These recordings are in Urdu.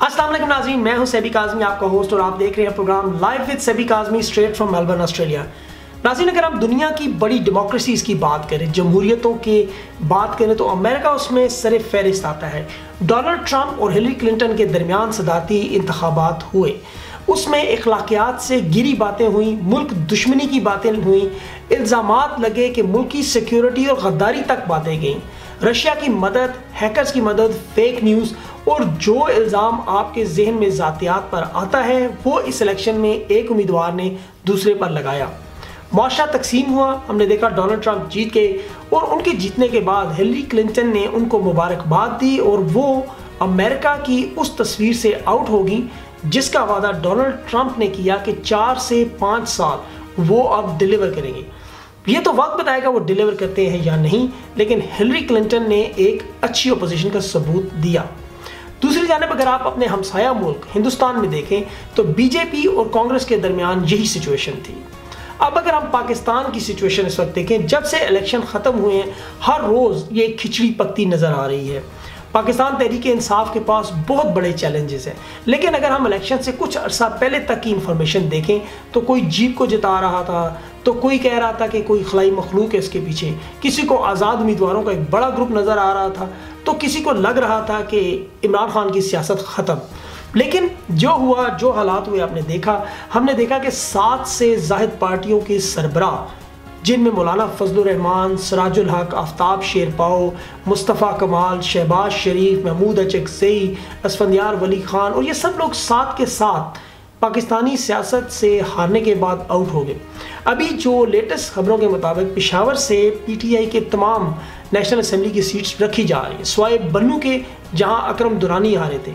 السلام علیکم ناظرین، میں ہوں سیبی کاظمی، آپ کا ہوسٹ اور آپ دیکھ رہے ہیں programme life with Sibi Kazmi street from Melbourne Australia ناظرین، اگر ہم دنیا کی بڑی ڈیموکریسیز کی بات کریں، جمہوریتوں کی بات کریں، تو امریکہ اس میں سر فہرست آتا ہے۔ ڈونلڈ ٹرمپ اور ہلری کلنٹن کے درمیان صدارتی انتخابات ہوئے۔ اس میں اخلاقیات سے گری باتیں ہوئیں، ملک دشمنی کی باتیں ہوئیں، الزامات لگے کہ ملکی سیکیورٹی اور غداری تک باتیں گئیں۔ رشیا کی مدد ہیکرز کی مدد فیک نیوز اور جو الزام آپ کے ذہن میں ذاتیات پر آتا ہے، وہ اس الیکشن میں ایک امیدوار نے دوسرے پر لگایا۔ معاشرہ تقسیم ہوا، ہم نے دیکھا ڈونلڈ ٹرمپ جیت کے اور ان کے جیتنے کے بعد ہلری کلنٹن نے ان کو مبارکباد دی اور وہ امریکہ کی اس تصویر سے آؤٹ ہوگی، جس کا وعدہ ڈونلڈ ٹرمپ نے کیا کہ چار سے پانچ سال وہ اب ڈیلیور کریں گے۔ یہ تو وقت بتائے گا وہ ڈیلیور کرتے ہیں یا نہیں، لیکن ہلری کلنٹن نے ایک اچھی اپوزیشن کا ثبوت دیا۔ دوسری جانب اگر آپ اپنے ہمسایہ ملک ہندوستان میں دیکھیں تو بی جے پی اور کانگریس کے درمیان یہی سچویشن تھی۔ اب اگر ہم پاکستان کی سچویشن اس وقت دیکھیں، جب سے الیکشن ختم ہوئے ہیں، ہر روز یہ کھچڑی پکتی نظر آ رہی ہے۔ پاکستان تحریک انصاف کے پاس بہت بڑے چیلنجز ہیں۔ لیکن اگر ہم الیکشن سے کچھ عرصہ پہلے تک کی انفارمیشن دیکھیں، تو کوئی جیپ کو جتا رہا تھا، تو کوئی کہہ رہا تھا کہ کوئی خلائی مخلوق ہے اس کے پیچھے، کسی کو آزاد امیدواروں کا ایک بڑا گروپ نظر آ رہا تھا، تو کسی کو لگ رہا تھا کہ عمران خان کی سیاست ختم۔ لیکن جو ہوا، جو حالات ہوئے، آپ نے دیکھا۔ ہم نے دیکھا کہ سات سے زاہد پارٹیوں کے سربراہ جن میں مولانا فضل الرحمان سراج الحق، آفتاب شیر پاؤ، مصطفیٰ کمال، شہباز شریف، محمود اچکزئی اسفندیار ولی خان اور یہ سب لوگ ساتھ کے ساتھ پاکستانی سیاست سے ہارنے کے بعد آؤٹ ہو گئے۔ ابھی جو لیٹسٹ خبروں کے مطابق پشاور سے پی ٹی آئی کے تمام نیشنل اسمبلی کی سیٹس رکھی جا رہی ہیں۔ سوائے بنو کے، جہاں اکرم دورانی آ رہے تھے۔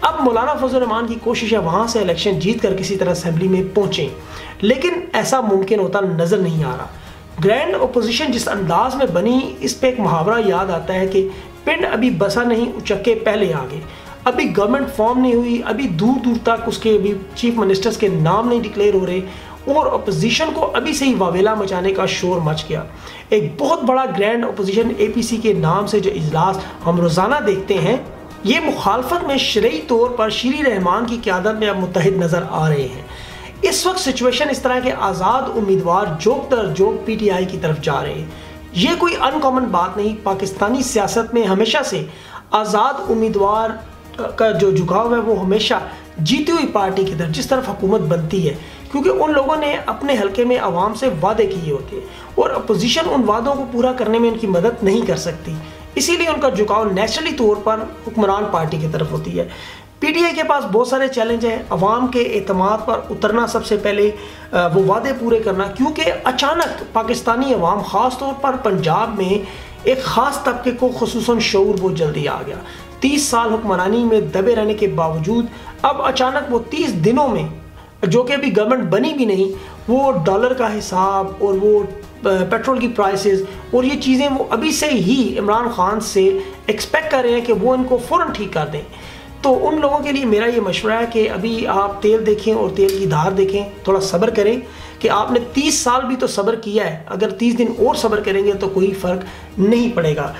اب مولانا فضل الرحمان کی کوشش ہے وہاں سے الیکشن جیت کر کسی طرح اسمبلی میں پہنچیں، لیکن ایسا ممکن ہوتا نظر نہیں آ رہا۔ گرینڈ اپوزیشن جس انداز میں بنی، اس پہ ایک محاورہ یاد آتا ہے کہ پنڈ ابھی بسا نہیں، اچکے پہلے آگے ابھی گورنمنٹ فارم نہیں ہوئی، ابھی دور دور تک اس کے ابھی چیف منسٹرز کے نام نہیں ڈکلیئر ہو رہے۔ اور اپوزیشن کو ابھی سے ہی واویلا مچانے کا شور مچ گیا۔ ایک بہت بڑا گرینڈ اپوزیشن اے پی سی کے نام سے جو اجلاس ہم روزانہ دیکھتے ہیں یہ مخالفت میں شرعی طور پر شیری رحمان کی قیادت میں اب متحد نظر آ رہے ہیں۔ اس وقت سچویشن اس طرح کے آزاد امیدوار جوک در جوک پی ٹی آئی کی طرف جا رہے ہیں۔ یہ کوئی ان کامن بات نہیں، پاکستانی سیاست میں ہمیشہ سے آزاد امیدوار کا جو جھکاؤ ہے وہ ہمیشہ جیتی ہوئی پارٹی کی طرف، جس طرف حکومت بنتی ہے۔ کیونکہ ان لوگوں نے اپنے حلقے میں عوام سے وعدے کیے ہوتے ہیں اور اپوزیشن ان وعدوں کو پورا کرنے میں ان کی مدد نہیں کر سکتی۔ اسی لیے ان کا جھکاؤ نیچرلی طور پر حکمران پارٹی کی طرف ہوتی ہے۔ پی ٹی آئی کے پاس بہت سارے چیلنج ہیں۔ عوام کے اعتماد پر اترنا سب سے پہلے وہ وعدے پورے کرنا۔ کیونکہ اچانک پاکستانی عوام خاص طور پر پنجاب میں ایک خاص طبقے کو، خصوصاً شعور بہت جلدی آ گیا۔ تیس سال حکمرانی میں دبے رہنے کے باوجود اب اچانک وہ تیس دنوں میں، جو کہ ابھی گورنمنٹ بنی بھی نہیں، وہ ڈالر کا حساب اور وہ پیٹرول کی پرائسز اور یہ چیزیں وہ ابھی سے ہی عمران خان سے ایکسپیکٹ کر رہے ہیں کہ وہ ان کو فوراً ٹھیک کر دیں۔ تو ان لوگوں کے لیے میرا یہ مشورہ ہے کہ ابھی آپ تیل دیکھیں اور تیل کی دھار دیکھیں، تھوڑا صبر کریں کہ آپ نے تیس سال بھی تو صبر کیا ہے۔ اگر تیس دن اور صبر کریں گے تو کوئی فرق نہیں پڑے گا۔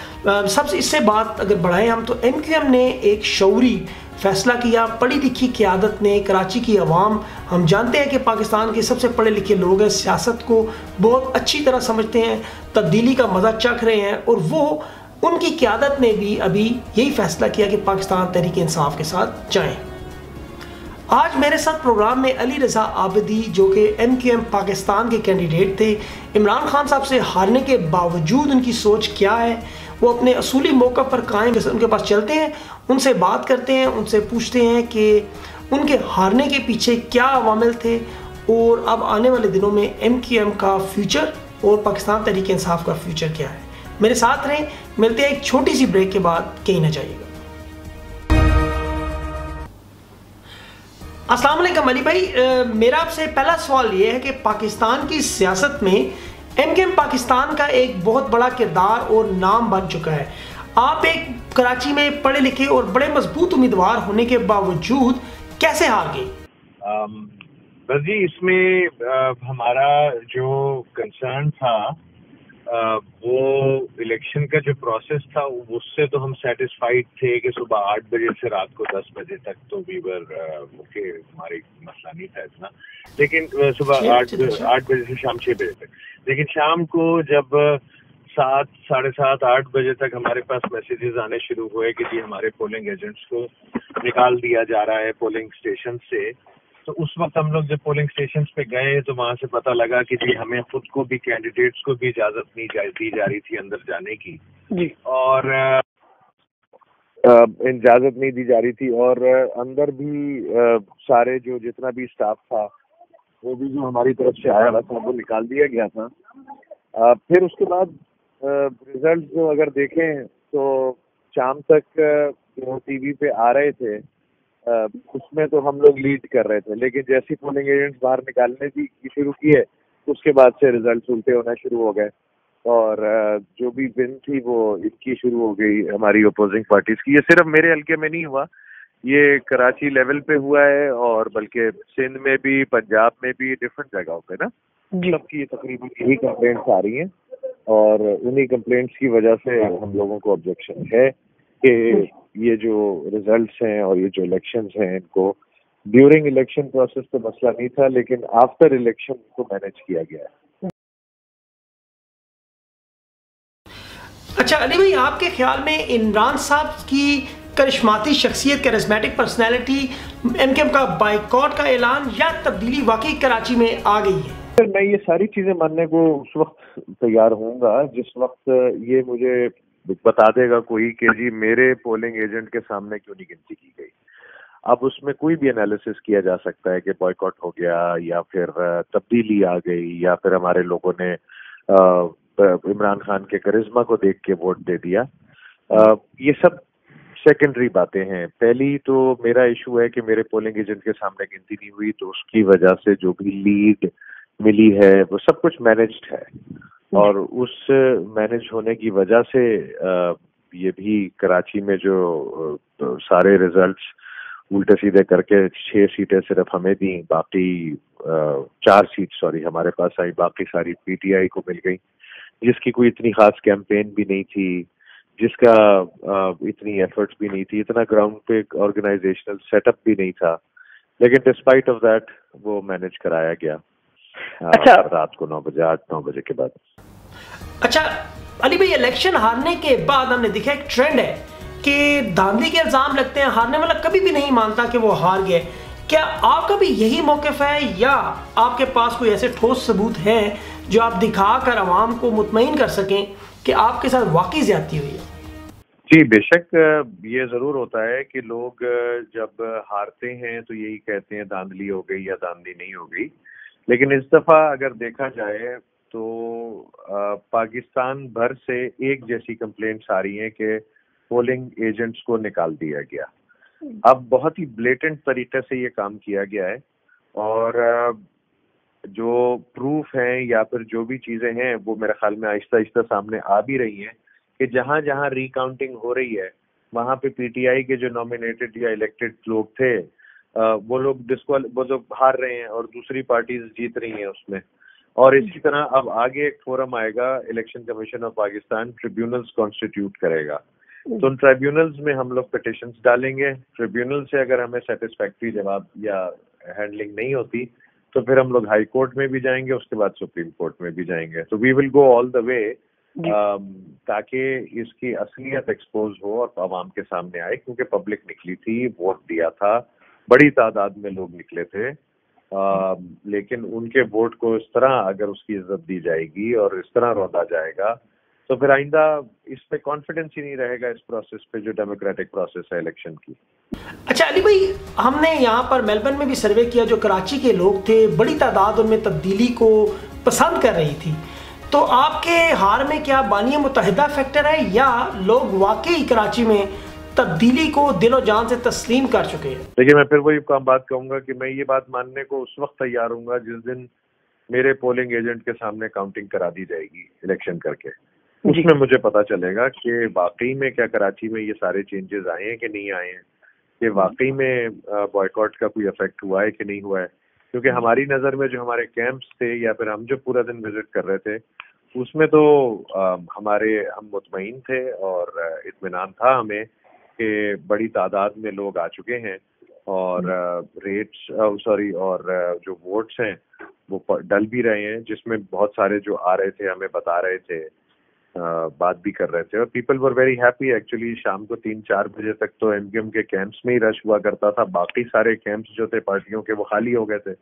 سب سے اس سے بات اگر بڑھائیں ہم تو ایم کیو ایم نے ایک شعوری فیصلہ کیا، پڑھی لکھی قیادت نے، کراچی کی عوام۔ ہم جانتے ہیں کہ پاکستان کے سب سے پڑھے لکھے لوگ ہیں، سیاست کو بہت اچھی طرح سمجھتے ہیں، تبدیلی کا مزہ چکھ رہے ہیں، اور وہ ان کی قیادت نے بھی ابھی یہی فیصلہ کیا کہ پاکستان تحریک انصاف کے ساتھ جائیں۔ آج میرے ساتھ پروگرام میں علی رضا عابدی جو کہ ایم کیو ایم پاکستان کے کینڈیڈیٹ تھے، عمران خان صاحب سے ہارنے کے باوجود ان کی سوچ کیا ہے؟ وہ اپنے اصولی موقع پر قائم ان کے پاس چلتے ہیں، ان سے بات کرتے ہیں، ان سے پوچھتے ہیں کہ ان کے ہارنے کے پیچھے کیا عوامل تھے اور اب آنے والے دنوں میں ایم کیو ایم کا فیوچر اور پاکستان تحریک انصاف کا فیوچر کیا ہے۔ میرے ساتھ رہیں، ملتے ہیں ایک چھوٹی سی بریک کے بعد، کہیں نہ جائیے گا۔ السلام علیکم علی بھائی میرا آپ سے پہلا سوال یہ ہے کہ پاکستان کی سیاست میں ایم کے ایم پاکستان کا ایک بہت بڑا کردار اور نام بن چکا ہے۔ آپ ایک کراچی میں پڑھے لکھے اور بڑے مضبوط امیدوار ہونے کے باوجود کیسے ہار گئے؟ بس جی اس میں ہمارا جو کنسرن تھا وہ الیکشن کا جو پروسیس تھا اس سے تو ہم سیٹسفائڈ تھے کہ صبح آٹھ بجے سے رات کو دس بجے تک تو ویور ہماری مسئلہ نہیں تھا اتنا۔ لیکن صبح آٹھ بجے سے شام چھ بجے تک۔ لیکن شام کو جب سات ساڑھے سات آٹھ بجے تک ہمارے پاس میسیجز آنے شروع ہوئے کہ جی ہمارے پولنگ ایجنٹس کو نکال دیا جا رہا ہے پولنگ اسٹیشن سے تو اس وقت ہم لوگ جب پولنگ اسٹیشن پہ گئے تو وہاں سے پتا لگا کہ جی ہمیں خود کو بھی کینڈیڈیٹس کو بھی اجازت نہیں دی جا رہی تھی اندر جانے کی۔ جی۔ اور اجازت نہیں دی جا رہی تھی اور اندر بھی سارے جو جتنا بھی اسٹاف تھا وہ بھی جو ہماری طرف سے آیا ہوا تھا، وہ نکال دیا گیا تھا۔ پھر اس کے بعد ریزلٹ جو اگر دیکھیں تو شام تک جو ٹی وی پہ آ رہے تھے اس میں تو ہم لوگ لیڈ کر رہے تھے، لیکن جیسی پولنگ ایجنٹ باہر نکالنے کی شروع کی ہے، اس کے بعد سے ریزلٹ الٹے ہونا شروع ہو گئے۔ اور جو بھی ون تھی، وہ اس کی شروع ہو گئی ہماری اپوزنگ پارٹیز کی۔ یہ صرف میرے حلقے میں نہیں ہوا یہ کراچی لیول پہ ہوا ہے اور بلکہ سندھ میں بھی پنجاب میں بھی ڈفرینٹ جگہوں پہ نا جی۔ سب کی تقریباً یہی کمپلینٹس آ رہی ہیں اور انہی کمپلینٹس کی وجہ سے ہم لوگوں کو آبجیکشن ہے کہ یہ جو ریزلٹس ہیں اور یہ جو الیکشنز ہیں ان کو ڈیورنگ الیکشن پروسیس تو مسئلہ نہیں تھا لیکن آفٹر الیکشن کو مینج کیا گیا ہے اچھا علی بھائی آپ کے خیال میں عمران صاحب کی کرشماتی شخصیت charismatic personality M K M کا بائیکاٹ کا اعلان یا تبدیلی واقعی کراچی میں آ گئی ہے؟ میں یہ ساری چیزیں ماننے کو اس وقت تیار ہوں گا، جس وقت یہ مجھے بتا دے گا کوئی کہ جی میرے پولنگ ایجنٹ کے سامنے کیوں نہیں گنتی کی گئی؟ اب اس میں کوئی بھی انالیسس کیا جا سکتا ہے کہ بوائے ہو گیا یا پھر تبدیلی آ گئی یا پھر ہمارے لوگوں نے عمران خان کے کرزما کو دیکھ کے ووٹ دے دیا۔ یہ سب سیکنڈری باتیں ہیں۔ پہلی تو میرا ایشو ہے کہ میرے پولنگ ایجنٹ کے سامنے گنتی نہیں ہوئی، تو اس کی وجہ سے جو بھی لیڈ ملی ہے، وہ سب کچھ مینجڈ ہے۔ اور اس مینج ہونے کی وجہ سے یہ بھی کراچی میں جو سارے ریزلٹس الٹے سیدھے کر کے چھ سیٹیں صرف ہمیں دیں، باقی چار سیٹ سوری ہمارے پاس آئی، باقی ساری پی ٹی آئی کو مل گئی جس کی کوئی اتنی خاص کیمپین بھی نہیں تھی۔ جس کا اتنی ایفرٹس بھی نہیں تھی اتنا گراؤنڈ پہ آرگنائزیشنل سیٹ اپ بھی نہیں تھا۔ لیکن ڈسپائٹ آف دیٹ وہ مینج کرایا گیا۔ اچھا۔ رات کو نو بجے آٹھ نو بجے کے بعد۔ اچھا علی بھائی الیکشن ہارنے کے بعد ہم نے دیکھا ایک ٹرینڈ ہے کہ داندی کے الزام لگتے ہیں ہارنے والا کبھی بھی نہیں مانتا کہ وہ ہار گئے کیا آپ کا بھی یہی موقف ہے یا آپ کے پاس کوئی ایسے ٹھوس ثبوت ہیں جو آپ دکھا کر عوام کو مطمئن کر سکیں کہ آپ کے ساتھ واقعی زیادتی ہوئی ہے؟ جی بے شک یہ ضرور ہوتا ہے کہ لوگ جب ہارتے ہیں تو یہی کہتے ہیں، داندلی ہو گئی یا داندلی نہیں ہو گئی۔ لیکن اس دفعہ اگر دیکھا جائے تو پاکستان بھر سے ایک جیسی کمپلینٹس آ رہی ہیں کہ پولنگ ایجنٹس کو نکال دیا گیا۔ اب بہت ہی بلیٹنٹ طریقے سے یہ کام کیا گیا ہے اور جو پروف ہیں یا پھر جو بھی چیزیں ہیں وہ میرے خیال میں آہستہ آہستہ سامنے آ بھی رہی ہیں۔ کہ جہاں جہاں ریکاؤنٹنگ ہو رہی ہے، وہاں پہ پی ٹی آئی کے جو نامینیٹڈ یا الیکٹڈ لوگ تھے وہ لوگ ڈسکوال وہ لوگ ہار رہے ہیں اور دوسری پارٹیز جیت رہی ہیں اس میں۔ اور اسی طرح اب آگے ایک فورم آئے گا election commission of Pakistan tribunals constitute کرے گا۔ تو ان ٹریبیونلز میں ہم لوگ پٹیشنز ڈالیں گے۔ ٹریبیونل سے اگر ہمیں سیٹسفیکٹری جواب یا ہینڈلنگ نہیں ہوتی، تو پھر ہم لوگ ہائی کورٹ میں بھی جائیں گے، اس کے بعد سپریم کورٹ میں بھی جائیں گے۔ تو وی ول گو آل دا وے تاکہ اس کی اصلیت ایکسپوز ہو اور عوام کے سامنے آئے کیونکہ پبلک نکلی تھی ووٹ دیا تھا۔ بڑی تعداد میں لوگ نکلے تھے۔ لیکن ان کے ووٹ کو اس طرح اگر اس کی عزت دی جائے گی اور اس طرح رودا جائے گا تو پھر آئندہ اس پہ کانفیڈنس ہی نہیں رہے گا اس پروسیس پہ جو ڈیموکریٹک پروسیس ہے الیکشن کی۔ اچھا علی بھائی ہم نے یہاں پر میلبرن میں بھی سروے کیا جو کراچی کے لوگ تھے بڑی تعداد ان میں تبدیلی کو پسند کر رہی تھی۔ تو آپ کے ہار میں کیا بانی متحدہ فیکٹر ہے یا لوگ واقعی کراچی میں تبدیلی کو دل و جان سے تسلیم کر چکے ہیں؟ دیکھیے میں پھر وہی بات کہوں گا کہ میں یہ بات ماننے کو اس وقت تیار ہوں گا جس دن میرے پولنگ ایجنٹ کے سامنے کاؤنٹنگ کرا دی جائے گی الیکشن کر کے۔ اس جی۔ میں مجھے پتا چلے گا کہ واقعی میں کیا کراچی میں یہ سارے چینجز آئے ہیں کہ نہیں آئے ہیں کہ واقعی میں بوائے کا کوئی افیکٹ ہوا ہے کہ نہیں ہوا ہے۔ کیونکہ ہماری نظر میں جو ہمارے کیمپس تھے یا پھر ہم جو پورا دن وزٹ کر رہے تھے اس میں تو ہمارے ہم مطمئن تھے اور اطمینان تھا ہمیں کہ بڑی تعداد میں لوگ آ چکے ہیں اور ریٹس سوری اور جو ووٹس ہیں وہ ڈل بھی رہے ہیں جس میں بہت سارے جو آ رہے تھے ہمیں بتا رہے تھے۔ بات بھی کر رہے تھے اور people were very happy actually شام کو تین چار بجے تک تو ایم کیو ایم کے کیمپس میں ہی رش ہوا کرتا تھا۔ باقی سارے کیمپس جو تھے پارٹیوں کے وہ خالی ہو گئے تھے۔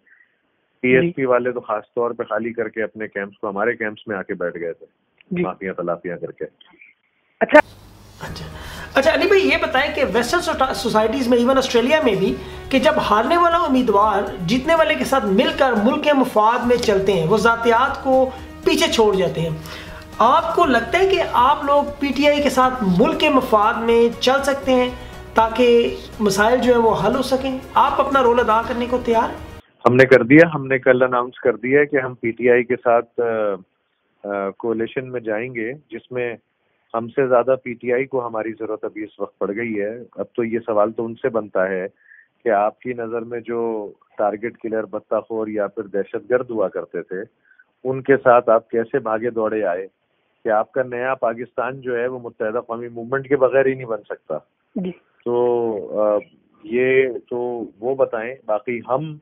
پی ایس پی والے تو خاص طور پہ خالی کر کے اپنے کیمپس کو ہمارے کیمپس میں آ کے بیٹھ گئے تھے۔ جی۔ معافیاں تلافیاں کر کے۔ اچھا۔ اچھا اچھا علی بھائی یہ بتائیں کہ ویسٹرن سوسائٹیز میں ایون آسٹریلیا میں بھی کہ جب ہارنے والا امیدوار جیتنے والے کے ساتھ مل کر ملک کے مفاد میں چلتے ہیں وہ ذاتیات کو پیچھے چھوڑ جاتے ہیں۔ آپ کو لگتا ہے کہ آپ لوگ پی ٹی آئی کے ساتھ ملک کے مفاد میں چل سکتے ہیں تاکہ مسائل جو ہیں وہ حل ہو سکیں؟ آپ اپنا رول ادا کرنے کو تیار ہیں؟ ہم نے کر دیا، ہم نے کل اناؤنس کر دیا کہ ہم پی ٹی آئی کے ساتھ کولیشن میں جائیں گے، جس میں ہم سے زیادہ پی ٹی آئی کو ہماری ضرورت ابھی اس وقت پڑ گئی ہے۔ اب تو یہ سوال تو ان سے بنتا ہے کہ آپ کی نظر میں جو ٹارگٹ کلر بتہ خور یا پھر دہشت گرد ہوا کرتے تھے، ان کے ساتھ آپ کیسے بھاگے دوڑے آئے؟ کہ آپ کا نیا پاکستان جو ہے وہ متحدہ قومی موومنٹ کے بغیر ہی نہیں بن سکتا۔ جی۔ تو یہ تو وہ بتائیں باقی ہم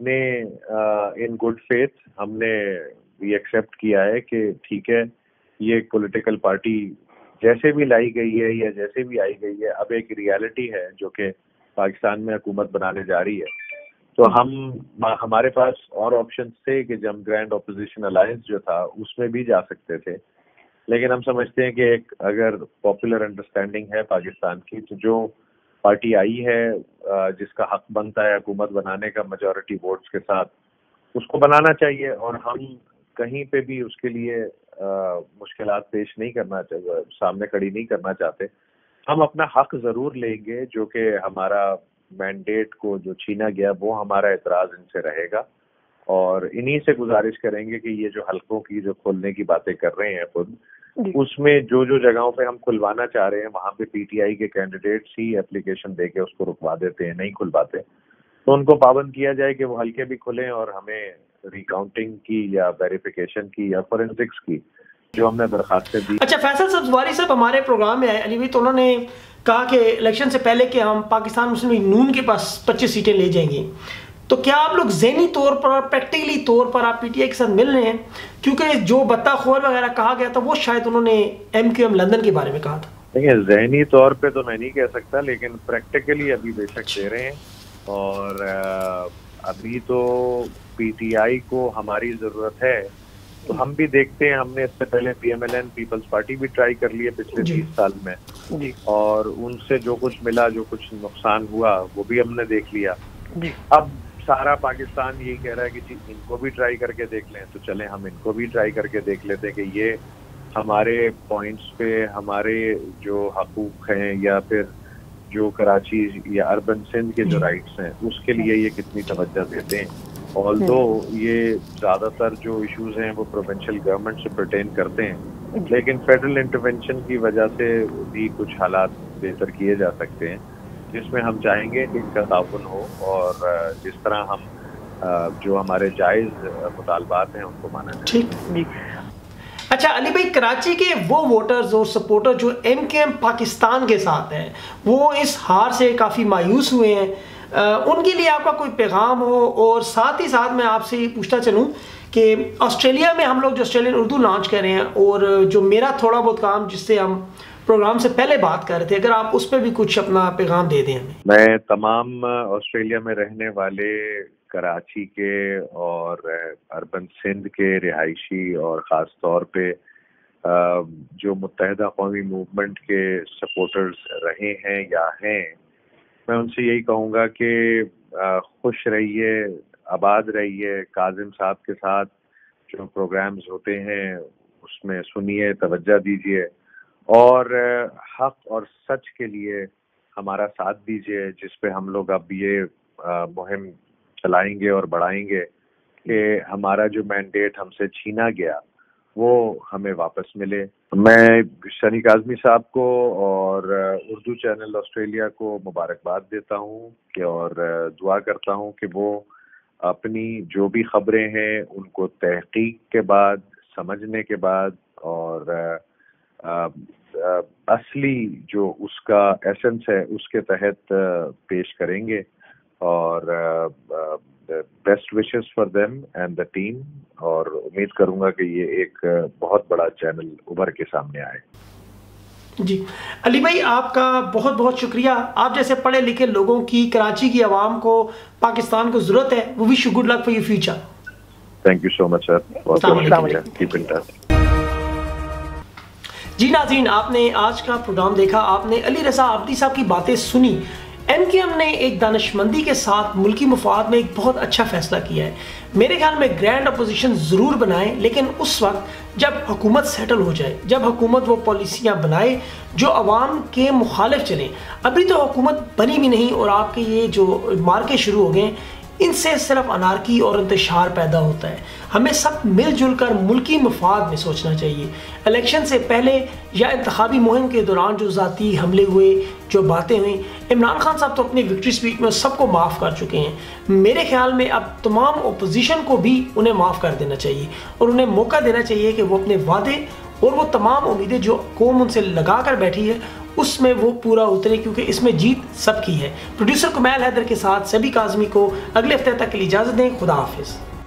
نے ان گڈ فیتھ ہم نے بھی ایکسیپٹ کیا ہے کہ ٹھیک ہے یہ ایک پولیٹیکل پارٹی جیسے بھی لائی گئی ہے یا جیسے بھی آئی گئی ہے اب ایک ریالٹی ہے جو کہ پاکستان میں حکومت بنانے جا رہی ہے۔ تو ہم ہمارے پاس اور آپشن تھے کہ جب گرینڈ اپوزیشن الائنس جو تھا اس میں بھی جا سکتے تھے۔ لیکن ہم سمجھتے ہیں کہ ایک اگر پاپولر انڈرسٹینڈنگ ہے پاکستان کی، تو جو پارٹی آئی ہے جس کا حق بنتا ہے حکومت بنانے کا میجورٹی ووٹس کے ساتھ، اس کو بنانا چاہیے اور ہم کہیں پہ بھی اس کے لیے مشکلات پیش نہیں کرنا چاہیے سامنے کھڑی نہیں کرنا چاہتے۔ ہم اپنا حق ضرور لیں گے جو کہ ہمارا مینڈیٹ کو جو چھینا گیا، وہ ہمارا اعتراض ان سے رہے گا۔ اور انہی سے گزارش کریں گے کہ یہ جو حلقوں کی، جو کھولنے کی باتیں کر رہے ہیں خود اس میں جو جو جگہوں پہ ہم کھلوانا چاہ رہے ہیں وہاں پہ پی ٹی آئی کے کینڈیڈیٹس ہی اپلیکیشن دے کے اس کو رکوا دیتے ہیں نہیں کھلواتے۔ تو ان کو پابند کیا جائے کہ وہ ہلکے بھی کھلیں اور ہمیں ریکاؤنٹنگ کی یا ویریفیکیشن کی یا فورینسکس کی جو ہم نے درخواستیں دی۔ اچھا فیصل سبزواری صاحب ہمارے پروگرام میں آئے۔ علی تو انہوں نے کہا کہ الیکشن سے پہلے کہ ہم پاکستان مسلم نون کے پاس پچیس سیٹیں لے جائیں گے۔ تو کیا آپ لوگ ذہنی طور پر اور پریکٹیکلی طور پر آپ پی ٹی آئی کے ساتھ مل رہے ہیں کیونکہ جو بتا خور وغیرہ کہا گیا تھا وہ شاید انہوں نے ایم کیو ایم لندن کے بارے میں کہا تھا دیکھیں ذہنی طور پہ تو میں نہیں کہہ سکتا لیکن پریکٹیکلی ابھی بے شک دے رہے ہیں اور ابھی تو پی ٹی آئی کو ہماری ضرورت ہے تو ہم بھی دیکھتے ہیں ہم نے اس سے پہلے P M L N Peoples Party بھی ٹرائی کر لی ہے پچھلے جی۔ تیس سال میں جی۔ اور ان سے جو کچھ ملا جو کچھ نقصان ہوا وہ بھی ہم نے دیکھ لیا جی۔ اب سارا پاکستان یہی کہہ رہا ہے کہ ان کو بھی ٹرائی کر کے دیکھ لیں۔ تو چلیں ہم ان کو بھی ٹرائی کر کے دیکھ لیتے کہ یہ ہمارے پوائنٹس پہ ہمارے جو حقوق ہیں یا پھر جو کراچی یا اربن سندھ کے جو رائٹس ہیں اس کے لیے یہ کتنی توجہ دیتے ہیں۔ آل دو یہ زیادہ تر جو ایشوز ہیں وہ پروونشل گورنمنٹ سے پرٹین کرتے ہیں۔ لیکن فیڈرل انٹروینشن کی وجہ سے بھی کچھ حالات بہتر کیے جا سکتے ہیں۔ جس میں ہم چاہیں گے کہ ان کا تعاون ہو اور جس طرح ہم جو ہمارے جائز مطالبات ہیں ان کو مانا جائے۔ اچھا علی بھائی، کراچی کے وہ ووٹرز اور سپورٹر جو ایم کے ایم پاکستان کے ساتھ ہیں، وہ اس ہار سے کافی مایوس ہوئے ہیں۔ ان کے لیے آپ کا کوئی پیغام ہو؟ اور ساتھ ہی ساتھ میں آپ سے یہ پوچھتا چلوں کہ آسٹریلیا میں ہم لوگ جو آسٹریلین اردو لانچ کر رہے ہیں اور جو میرا تھوڑا بہت کام جس سے ہم پروگرام سے پہلے بات کر رہے تھے، اگر آپ اس پہ بھی کچھ اپنا پیغام دے دیں ہمیں۔ میں تمام آسٹریلیا میں رہنے والے کراچی کے اور اربن سندھ کے رہائشی اور خاص طور پہ جو متحدہ قومی موومنٹ کے سپورٹرز رہے ہیں یا ہیں، میں ان سے یہی کہوں گا کہ خوش رہیے، آباد رہیے، کاظم صاحب کے ساتھ جو پروگرامز ہوتے ہیں، اس میں سنیے، توجہ دیجیے اور حق اور سچ کے لیے ہمارا ساتھ دیجیے جس پہ ہم لوگ اب یہ مہم چلائیں گے اور بڑھائیں گے کہ ہمارا جو مینڈیٹ ہم سے چھینا گیا، وہ ہمیں واپس ملے۔ میں شنی کاظمی صاحب کو اور اردو چینل آسٹریلیا کو مبارکباد دیتا ہوں کہ اور دعا کرتا ہوں کہ وہ اپنی جو بھی خبریں ہیں ان کو تحقیق کے بعد، سمجھنے کے بعد اور اصلی جو اس کا ایسنس ہے اس کے تحت پیش کریں گے اور best wishes for them and the team اور امید کروں گا کہ یہ ایک بہت بڑا چینل ابھر کے سامنے آئے۔ جی۔ علی بھائی آپ کا بہت بہت شکریہ۔ آپ جیسے پڑھے لکھے لوگوں کی کراچی کی عوام کو پاکستان کو ضرورت ہے وہ wish good luck for your future thank you so much sir جی ناظرین، آپ نے آج کا پروگرام دیکھا، آپ نے علی رضا عبدی صاحب کی باتیں سنی۔ ایم کے ایم نے ایک دانش مندی کے ساتھ ملکی مفاد میں ایک بہت اچھا فیصلہ کیا ہے۔ میرے خیال میں گرینڈ اپوزیشن ضرور بنائیں لیکن اس وقت جب حکومت سیٹل ہو جائے، جب حکومت وہ پالیسیاں بنائے جو عوام کے مخالف چلیں، ابھی تو حکومت بنی بھی نہیں اور آپ کے یہ جو مارکے شروع ہو گئے ان سے صرف انارکی اور انتشار پیدا ہوتا ہے۔ ہمیں سب مل جل کر ملکی مفاد میں سوچنا چاہیے۔ الیکشن سے پہلے یا انتخابی مہم کے دوران جو ذاتی حملے ہوئے، جو باتیں ہوئیں، عمران خان صاحب تو اپنی وکٹری سپیچ میں سب کو معاف کر چکے ہیں۔ میرے خیال میں اب تمام اپوزیشن کو بھی انہیں معاف کر دینا چاہیے اور انہیں موقع دینا چاہیے کہ وہ اپنے وعدے اور وہ تمام امیدیں جو قوم ان سے لگا کر بیٹھی ہے اس میں وہ پورا اترے کیونکہ اس میں جیت سب کی ہے۔ پروڈیوسر کمیل حیدر کے ساتھ سبھی کاظمی کو اگلے ہفتے تک کے لیے اجازت دیں۔ خدا حافظ۔